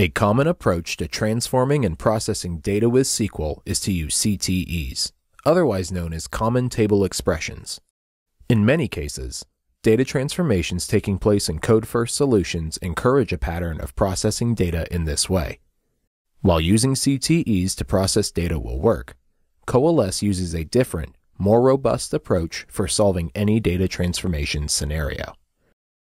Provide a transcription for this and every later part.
A common approach to transforming and processing data with SQL is to use CTEs, otherwise known as Common Table Expressions. In many cases, data transformations taking place in code-first solutions encourage a pattern of processing data in this way. While using CTEs to process data will work, Coalesce uses a different, more robust approach for solving any data transformation scenario.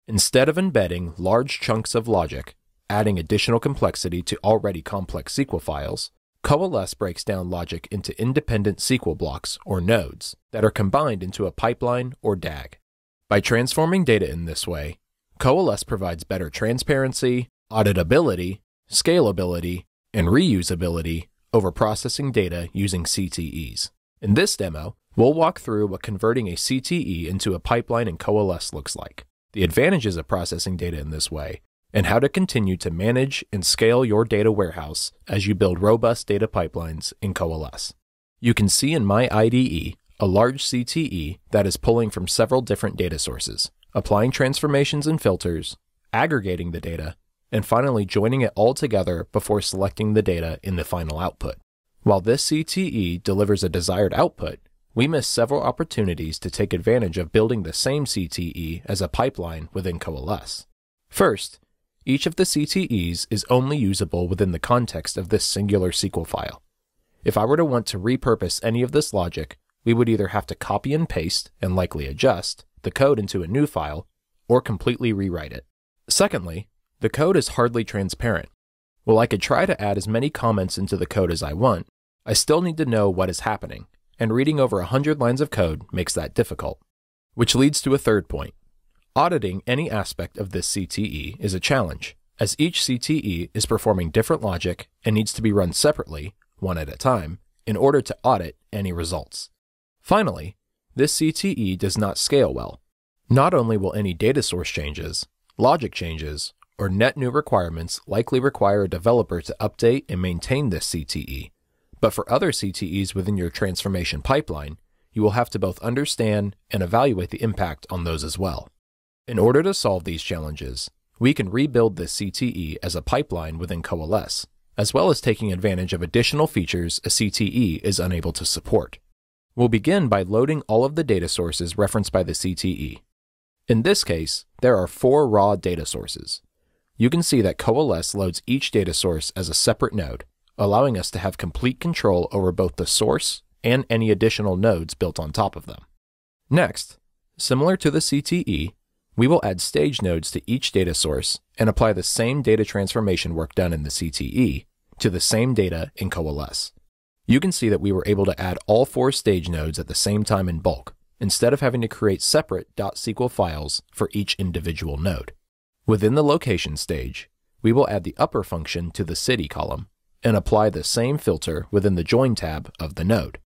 Instead of embedding large chunks of logic, adding additional complexity to already complex SQL files, Coalesce breaks down logic into independent SQL blocks, or nodes, that are combined into a pipeline or DAG. By transforming data in this way, Coalesce provides better transparency, auditability, scalability, and reusability over processing data using CTEs. In this demo, we'll walk through what converting a CTE into a pipeline in Coalesce looks like, the advantages of processing data in this way, and how to continue to manage and scale your data warehouse as you build robust data pipelines in Coalesce. You can see in my IDE a large CTE that is pulling from several different data sources, applying transformations and filters, aggregating the data, and finally joining it all together before selecting the data in the final output. While this CTE delivers a desired output, we miss several opportunities to take advantage of building the same CTE as a pipeline within Coalesce. First, each of the CTEs is only usable within the context of this singular SQL file. If I were to want to repurpose any of this logic, we would either have to copy and paste, and likely adjust, the code into a new file, or completely rewrite it. Secondly, the code is hardly transparent. While I could try to add as many comments into the code as I want, I still need to know what is happening, and reading over 100 lines of code makes that difficult. Which leads to a third point. Auditing any aspect of this CTE is a challenge, as each CTE is performing different logic and needs to be run separately, one at a time, in order to audit any results. Finally, this CTE does not scale well. Not only will any data source changes, logic changes, or net new requirements likely require a developer to update and maintain this CTE, but for other CTEs within your transformation pipeline, you will have to both understand and evaluate the impact on those as well. In order to solve these challenges, we can rebuild this CTE as a pipeline within Coalesce, as well as taking advantage of additional features a CTE is unable to support. We'll begin by loading all of the data sources referenced by the CTE. In this case, there are four raw data sources. You can see that Coalesce loads each data source as a separate node, allowing us to have complete control over both the source and any additional nodes built on top of them. Next, similar to the CTE, we will add stage nodes to each data source and apply the same data transformation work done in the CTE to the same data in Coalesce. You can see that we were able to add all four stage nodes at the same time in bulk, instead of having to create separate .sql files for each individual node. Within the location stage, we will add the upper function to the city column and apply the same filter within the Join tab of the node.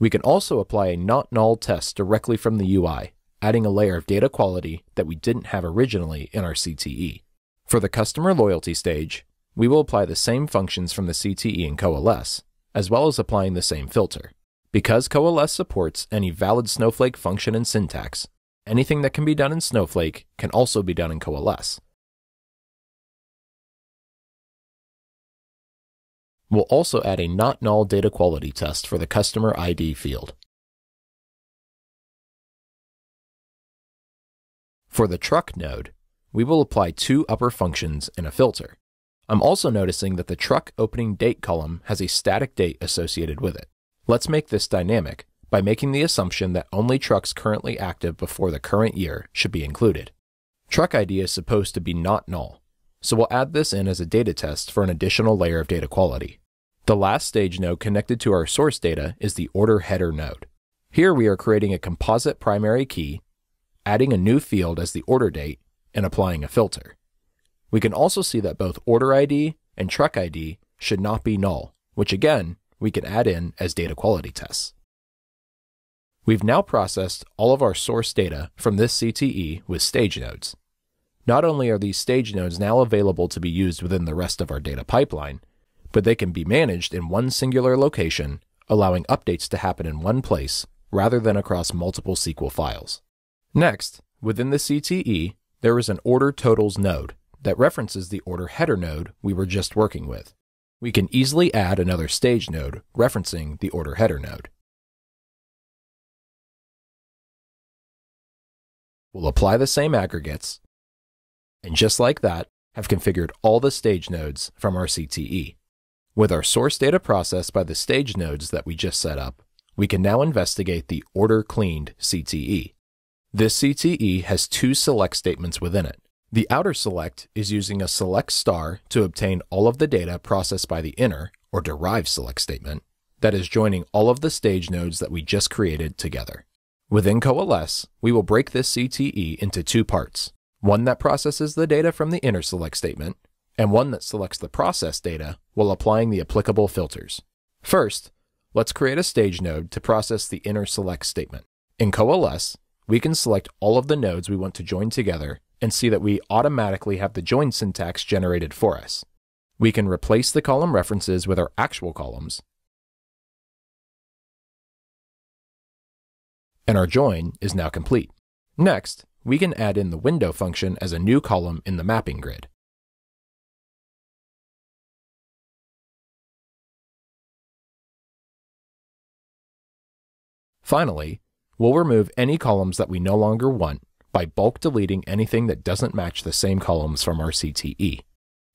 We can also apply a not null test directly from the UI, adding a layer of data quality that we didn't have originally in our CTE. For the customer loyalty stage, we will apply the same functions from the CTE in Coalesce, as well as applying the same filter. Because Coalesce supports any valid Snowflake function and syntax, Anything that can be done in Snowflake can also be done in Coalesce. We'll also add a not null data quality test for the customer ID field. For the truck node, we will apply two upper functions and a filter. I'm also noticing that the truck opening date column has a static date associated with it. Let's make this dynamic by making the assumption that only trucks currently active before the current year should be included. Truck ID is supposed to be not null, so we'll add this in as a data test for an additional layer of data quality. The last stage node connected to our source data is the order header node. Here we are creating a composite primary key, adding a new field as the order date, and applying a filter. We can also see that both order ID and truck ID should not be null, which again, we can add in as data quality tests. We've now processed all of our source data from this CTE with stage nodes. Not only are these stage nodes now available to be used within the rest of our data pipeline, but they can be managed in one singular location, allowing updates to happen in one place rather than across multiple SQL files. Next, within the CTE, there is an order totals node that references the order header node we were just working with. We can easily add another stage node referencing the order header node. We'll apply the same aggregates, and just like that, have configured all the stage nodes from our CTE. With our source data processed by the stage nodes that we just set up, we can now investigate the order cleaned CTE. This CTE has two select statements within it. The outer select is using a select star to obtain all of the data processed by the inner, or derived select statement, that is joining all of the stage nodes that we just created together. Within Coalesce, we will break this CTE into two parts, one that processes the data from the inner select statement, and one that selects the process data while applying the applicable filters. First, let's create a stage node to process the inner select statement. In Coalesce, we can select all of the nodes we want to join together and see that we automatically have the join syntax generated for us. We can replace the column references with our actual columns, and our join is now complete. Next, we can add in the window function as a new column in the mapping grid. Finally, We'll remove any columns that we no longer want by bulk deleting anything that doesn't match the same columns from our CTE.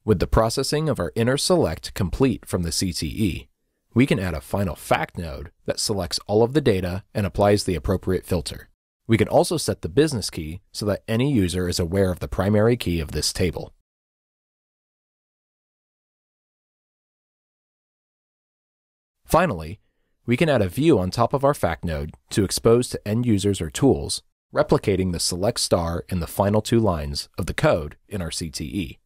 With the processing of our inner select complete from the CTE, we can add a final fact node that selects all of the data and applies the appropriate filter. We can also set the business key so that any user is aware of the primary key of this table. Finally, we can add a view on top of our fact node to expose to end users or tools, replicating the select star in the final two lines of the code in our CTE.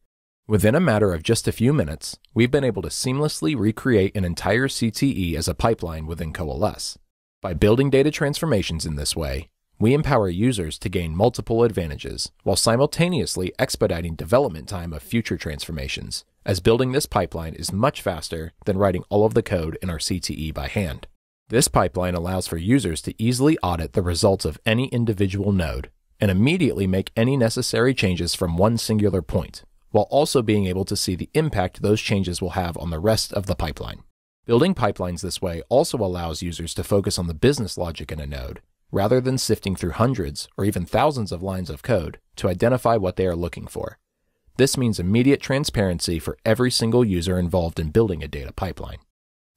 Within a matter of just a few minutes, we've been able to seamlessly recreate an entire CTE as a pipeline within Coalesce. By building data transformations in this way, we empower users to gain multiple advantages while simultaneously expediting development time of future transformations, as building this pipeline is much faster than writing all of the code in our CTE by hand. This pipeline allows for users to easily audit the results of any individual node and immediately make any necessary changes from one singular point, while also being able to see the impact those changes will have on the rest of the pipeline. Building pipelines this way also allows users to focus on the business logic in a node, rather than sifting through hundreds or even thousands of lines of code to identify what they are looking for. This means immediate transparency for every single user involved in building a data pipeline.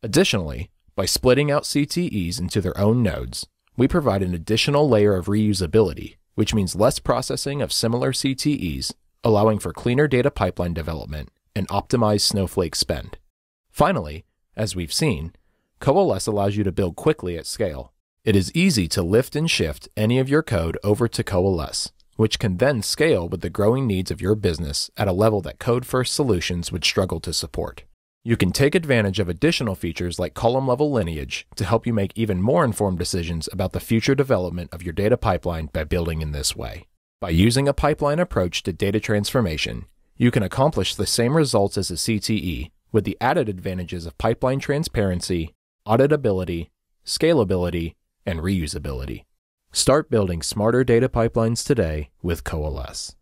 Additionally, by splitting out CTEs into their own nodes, we provide an additional layer of reusability, which means less processing of similar CTEs, allowing for cleaner data pipeline development and optimized Snowflake spend. Finally, as we've seen, Coalesce allows you to build quickly at scale. It is easy to lift and shift any of your code over to Coalesce, which can then scale with the growing needs of your business at a level that code first solutions would struggle to support. You can take advantage of additional features like column level lineage to help you make even more informed decisions about the future development of your data pipeline by building in this way. By using a pipeline approach to data transformation, you can accomplish the same results as a CTE with the added advantages of pipeline transparency, auditability, scalability, and reusability. Start building smarter data pipelines today with Coalesce.